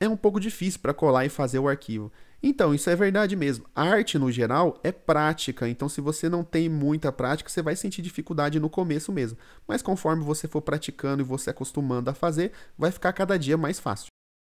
é um pouco difícil para colar e fazer o arquivo. Então, isso é verdade mesmo. A arte, no geral, é prática. Então, se você não tem muita prática, você vai sentir dificuldade no começo mesmo. Mas conforme você for praticando e você acostumando a fazer, vai ficar cada dia mais fácil.